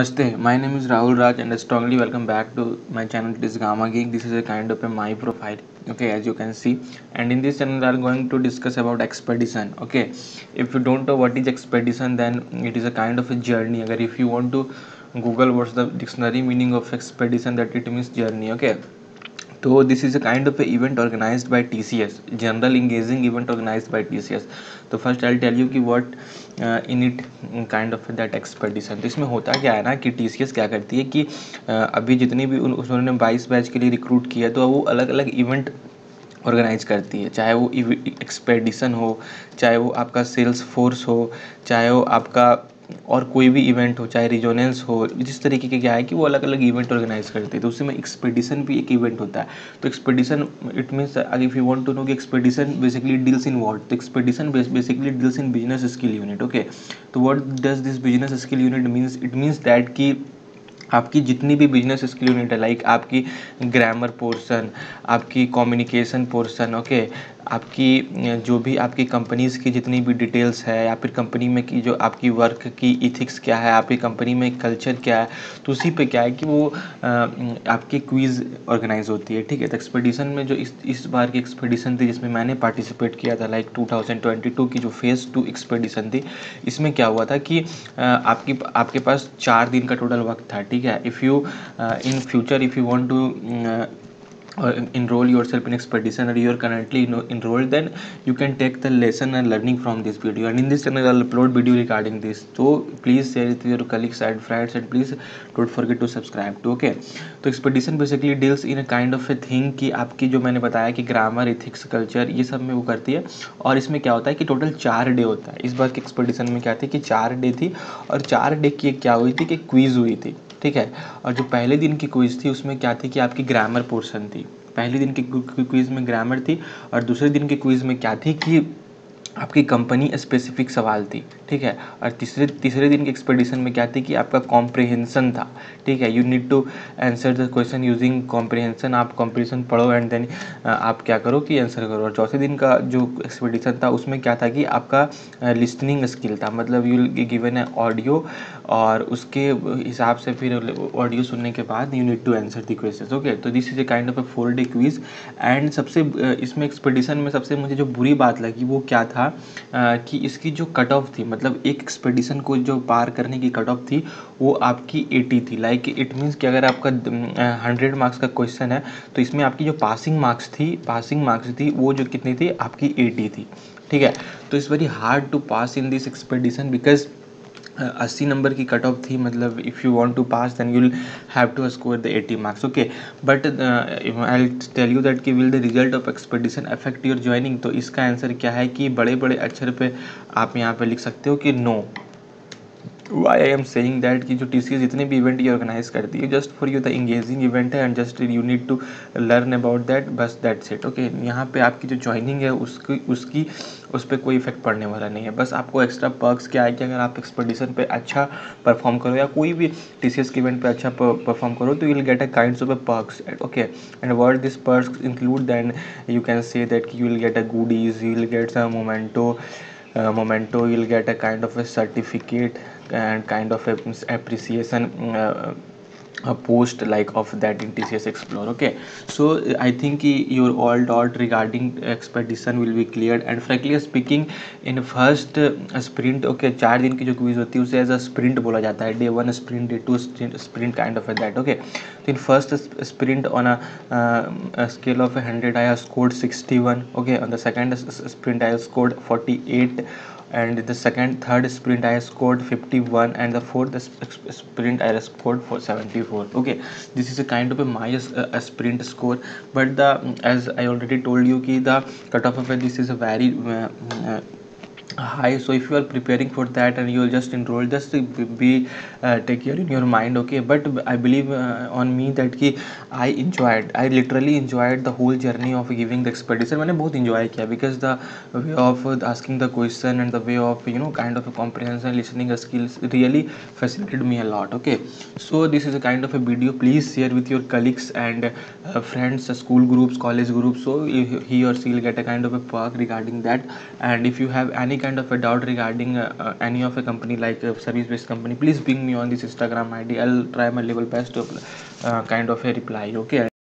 Namaste, my name is Rahul Raj and I strongly welcome back to my channel it is Gamma Geek. This is a kind of a my profile okay as you can see. And in this channel we are going to discuss about expedition okay. If you don't know what is expedition then it is a kind of a journey if you want to google what's the dictionary meaning of expedition that it means journey okay so this is a kind of a event organized by TCS general engaging event organized by TCS तो first I tell you कि what in it kind of that expedition तो इसमें होता क्या है ना कि T C S क्या करती है कि uh, अभी जितनी भी उन उन्होंने बाईस बैच के लिए रिक्रूट किया तो वो अलग अलग इवेंट ऑर्गेनाइज करती है। चाहे वो एक्सपेडिशन हो चाहे वो आपका सेल्स फोर्स हो चाहे वो आपका और कोई भी इवेंट हो, चाहे रिजोनेंस हो, जिस तरीके के क्या है कि वो अलग अलग इवेंट ऑर्गेनाइज करते हैं। तो उसी में एक्सपेडिशन भी एक इवेंट होता है। तो एक्सपेडिशन इट मीन्स अगर if you want to know कि expedition basically deals in what तो expedition basically deals in business skill unit okay तो what does this business skill unit means it means that की आपकी जितनी भी business skill unit है like आपकी grammar portion आपकी कम्युनिकेशन पोर्सन ओके आपकी, जो भी आपकी कंपनीज़ की जितनी भी डिटेल्स है, या फिर कंपनी में की जो आपकी वर्क की इथिक्स क्या है, आपकी कंपनी में कल्चर क्या है तो उसी पे क्या है कि वो आपकी क्विज़ ऑर्गेनाइज होती है, ठीक है? तो एक्सपेडिशन में जो इस इस बार की एक्सपेडिशन थी जिसमें मैंने पार्टिसिपेट किया था लाइक 2022 की जो फ़ेज़ टू एक्सपेडिशन थी, इसमें क्या हुआ था कि आपकी, आपके पास चार दिन का टोटल वक्त था, ठीक है? If you in future if you want to or enroll yourself in expedition or you are currently enrolled then you can take the lesson and learning from this video and in this channel i'll upload video regarding this so please share it with your colleagues and friends and please don't forget to subscribe to okay तो expedition basically deals in a kind of a thing कि आपकी जो मैंने बताया कि grammar ethics culture ये सब में वो करती है और इसमें क्या होता है कि टोटल चार डे होता है इस बार की एक्सपेडिशन में क्या थी कि चार डे थी और चार डे की क्या हुई थी कि क्वीज़ हुई थी ठीक है? और जो पहले दिन की क्विज़ थी, उसमें क्या थी कि आपकी ग्रामर पोर्शन थी। पहले दिन की क्विज़ में ग्रामर थी और दूसरे दिन की क्विज़ में क्या थी कि आपकी कंपनी स्पेसिफिक सवाल थी। ठीक है? और तीसरे तीसरे दिन की एक्सपेडिशन में क्या थी कि आपका कॉम्प्रिहेंसन था, ठीक है? You need to answer the question using comprehension आप कॉम्प्रिहेंसन पढ़ो एंड देन आप क्या करो कि आंसर करो। और चौथे दिन का जो एक्सपेडिशन था, उसमें क्या था कि आपका लिसनिंग स्किल था। मतलब यू गिवन है ऑडियो और उसके हिसाब से फिर ऑडियो सुनने के बाद you need to answer the question okay तो this is a kind of a four day quiz and सबसे इसमें एक्सपेडिशन में सबसे मुझे जो बुरी बात लगी वो क्या था कि इसकी जो कट ऑफ़ थी मतलब एक एक्सपेडिशन को जो पार करने की कट ऑफ़ थी, वो आपकी एटी थी। लाइक इट मीन्स कि अगर आपका हंड्रेड मार्क्स का क्वेश्चन है तो इसमें आपकी जो पासिंग मार्क्स थी पासिंग मार्क्स थी, वो जो कितनी थी, आपकी एटी थी। ठीक है? तो it's very hard to pass in this expedition because अस्सी नंबर की कट ऑफ़ थी मतलब if you want to pass then you will have to score the eighty marks okay but I tell you that कि will the result of expedition affect your joining तो इसका answer क्या है कि बड़े बड़े अक्षर पे आप यहाँ पे लिख सकते हो कि no why I am saying that कि जो टी सी जितने भी इवेंट ये ऑर्गेनाइज करती है just for you the engaging event है and just you need to learn about that बस दैट सेट ओके यहाँ पे आपकी जो ज्वाइनिंग है उसकी उसकी उस पर कोई इफ़ेक्ट पड़ने वाला नहीं है। बस आपको एक्स्ट्रा पर्क्स क्या है कि अगर आप एक्सपेडिशन पे अच्छा परफॉर्म करो या कोई भी टी सी एस के इवेंट पे अच्छा परफॉर्म करो तो you will get a kind of a perks okay and word this perks include than you can say that you will get a goodies you will get a memento uh, memento you'll get a kind of a certificate and kind of a appreciation uh, a post like of that in TCS Explore okay so I think your all doubt regarding expedition will be cleared and frankly speaking in first sprint okay चार दिन की जो quiz होती है उसे as a sprint बोला जाता है day one sprint day two sprint kind of that okay तो in first sprint on a, uh, a scale of 100 I have scored 61 okay on the second sprint I have scored 48 and the second third sprint I scored 51 and the fourth sprint I scored for 74 okay this is a kind of a my uh, sprint score but the as I already told you ki the cutoff of this is a very uh, uh, high so if you are preparing for that and you will just enroll just be uh, take care in your mind okay but i believe uh, on me that ki i enjoyed i literally enjoyed the whole journey of giving the expedition मैंने बहुत enjoy किया because the way of asking the question and the way of you know kind of a comprehension listening skills really facilitated me a lot okay so this is a kind of a video please share with your colleagues and uh, friends school groups college groups so he or she will get a kind of a perk regarding that and if you have any kind kind of a doubt regarding uh, any of a company like a service based company please ping me on this instagram id i'll try my level best to uh, kind of a reply okay